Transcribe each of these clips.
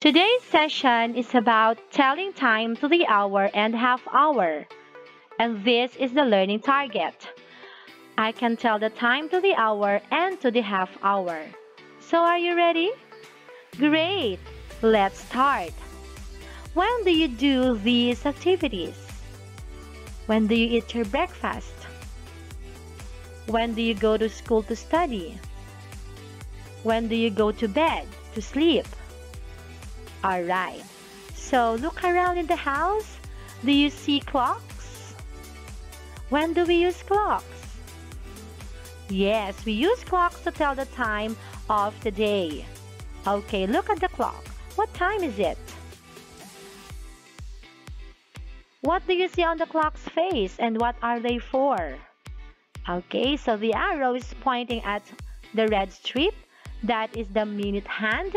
Today's session is about telling time to the hour and half hour. And this is the learning target. I can tell the time to the hour and to the half hour. So are you ready? Great! Let's start. When do you do these activities? When do you eat your breakfast? When do you go to school to study? When do you go to bed to sleep? Alright, so look around in the house. Do you see clocks? When do we use clocks? Yes, we use clocks to tell the time of the day. Okay, look at the clock. What time is it? What do you see on the clock's face and what are they for? Okay, so the arrow is pointing at the red strip. That is the minute hand.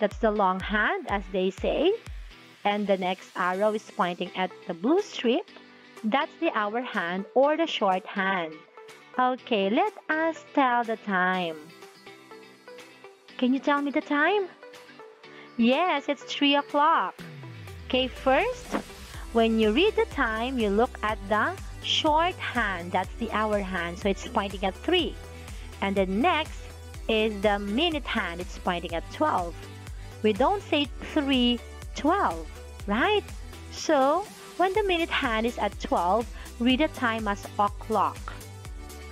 That's the long hand, as they say. And the next arrow is pointing at the blue strip. That's the hour hand or the short hand. Okay, let us tell the time. Can you tell me the time? Yes, it's 3 o'clock. Okay, first, when you read the time, you look at the short hand. That's the hour hand, so it's pointing at 3. And the next is the minute hand. It's pointing at 12 we don't say 3, 12, right? So, when the minute hand is at 12, read the time as o'clock.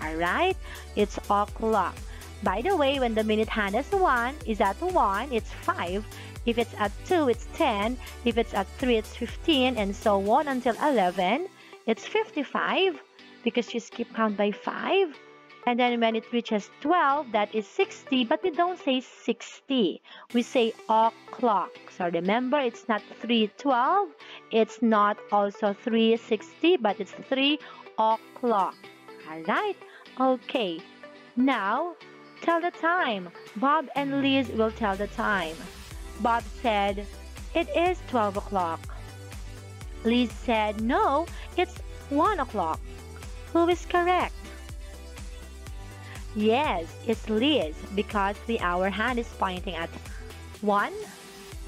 Alright? It's o'clock. By the way, when the minute hand is 1, is at 1, it's 5. If it's at 2, it's 10. If it's at 3, it's 15, and so on until 11. It's 55 because you skip count by 5. And then when it reaches 12, that is 60, but we don't say 60. We say o'clock. So remember, it's not 312, it's not also 360, but it's 3 o'clock. Alright? Okay. Now, tell the time. Bob and Liz will tell the time. Bob said, It is 12 o'clock. Liz said, No, it's 1 o'clock. Who is correct? Yes, it's Liz because the hour hand is pointing at 1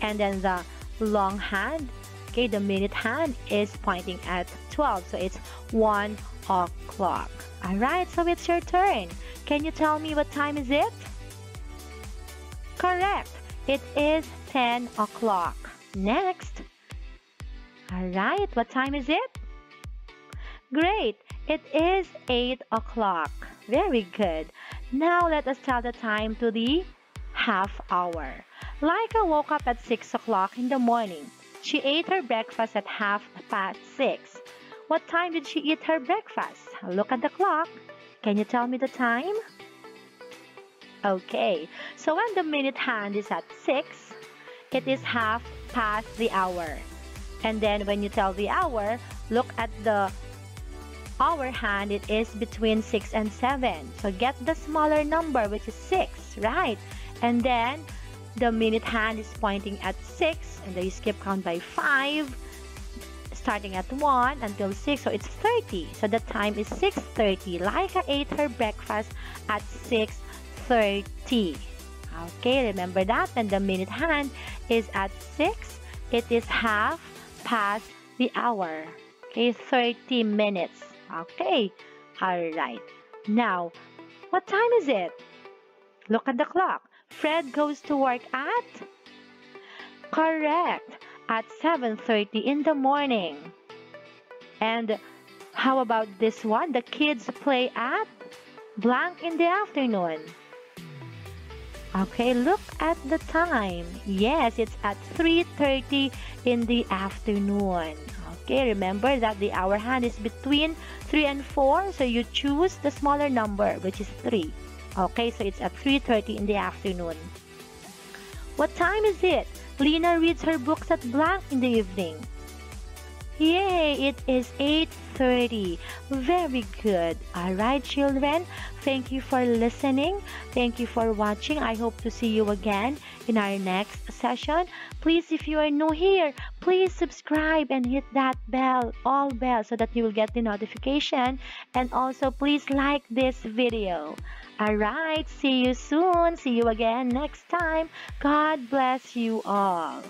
and then the long hand, okay, the minute hand is pointing at 12. So it's 1 o'clock. Alright, so it's your turn. Can you tell me what time is it? Correct. It is 10 o'clock. Next. Alright, what time is it? Great. It is 8 o'clock. Very good. Now let us tell the time to the half hour. Laika woke up at 6 o'clock in the morning. She ate her breakfast at half past 6. What time did she eat her breakfast? Look at the clock. Can you tell me the time? Okay, so when the minute hand is at 6, it is half past the hour. And then when you tell the hour, look at the hour hand, it is between 6 and 7. So get the smaller number, which is 6, right? And then the minute hand is pointing at 6, and then you skip count by 5, starting at 1 until 6, so it's 30. So the time is 6.30. Laika ate her breakfast at 6.30. Okay, remember that? And the minute hand is at 6. It is half past the hour. Okay, 30 minutes. Okay, alright. Now, what time is it? Look at the clock. Fred goes to work at? Correct, at 7.30 in the morning. And how about this one? The kids play at blank in the afternoon. Okay, look at the time. Yes, it's at 3.30 in the afternoon. Okay, remember that the hour hand is between 3 and 4, so you choose the smaller number, which is 3. Okay, so it's at 3.30 in the afternoon. What time is it? Lena reads her books at blank in the evening. Yay, it is 8.30. Very good. Alright, children. Thank you for listening. Thank you for watching. I hope to see you again in our next session. Please, if you are new here, please subscribe and hit that bell, all bell, so that you will get the notification. And also, please like this video. Alright, see you soon. See you again next time. God bless you all.